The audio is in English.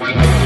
Yes.